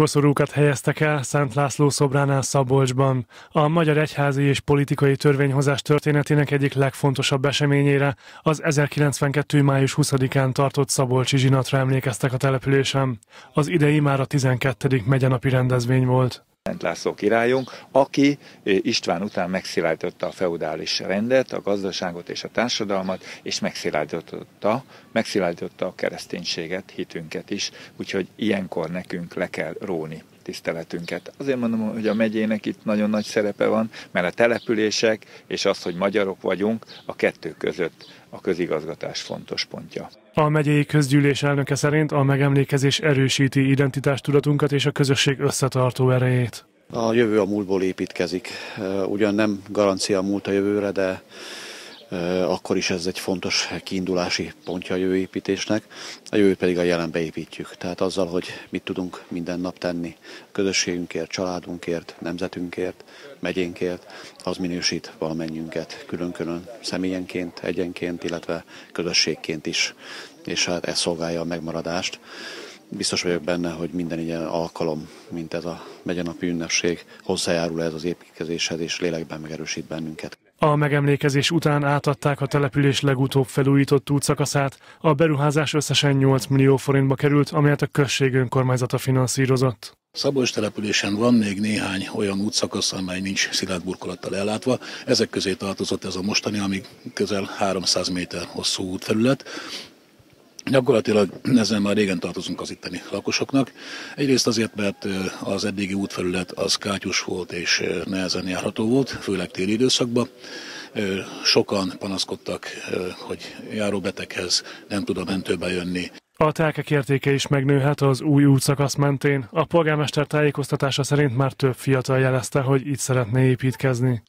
Koszorúkat helyeztek el Szent László szobránál Szabolcsban. A magyar egyházi és politikai törvényhozás történetének egyik legfontosabb eseményére az 1092. május 20-án tartott Szabolcsi zsinatra emlékeztek a településen. Az idei már a 12. megyenapi rendezvény volt. Szent László királyunk, aki István után megszilárdította a feudális rendet, a gazdaságot és a társadalmat, és megszilárdította, megszilárdította a kereszténységet, hitünket is, úgyhogy ilyenkor nekünk le kell róni tiszteletünket. Azért mondom, hogy a megyének itt nagyon nagy szerepe van, mert a települések és az, hogy magyarok vagyunk, a kettő között a közigazgatás fontos pontja. A megyei közgyűlés elnöke szerint a megemlékezés erősíti identitástudatunkat és a közösség összetartó erejét. A jövő a múltból építkezik. Ugyan nem garancia a múlt a jövőre, de akkor is ez egy fontos kiindulási pontja a jövőépítésnek, a jövőt pedig a jelenbe építjük. Tehát azzal, hogy mit tudunk minden nap tenni közösségünkért, családunkért, nemzetünkért, megyénkért, az minősít valamennyünket külön-külön személyenként, egyenként, illetve közösségként is, és hát ez szolgálja a megmaradást. Biztos vagyok benne, hogy minden ilyen alkalom, mint ez a megyenapi ünnepség, hozzájárul ez az építkezéshez, és lélekben megerősít bennünket. A megemlékezés után átadták a település legutóbb felújított útszakaszát. A beruházás összesen 8 millió forintba került, amelyet a község önkormányzata finanszírozott. Szabolcs településen van még néhány olyan útszakasz, amely nincs szilárd burkolattal ellátva. Ezek közé tartozott ez a mostani, ami közel 300 méter hosszú útfelület. Gyakorlatilag ezzel már régen tartozunk az itteni lakosoknak. Egyrészt azért, mert az eddigi útfelület az kátyus volt és nehezen járható volt, főleg téli időszakban. Sokan panaszkodtak, hogy járóbeteghez nem tud a mentőbe jönni. A telkek értéke is megnőhet az új útszakasz mentén. A polgármester tájékoztatása szerint már több fiatal jelezte, hogy itt szeretne építkezni.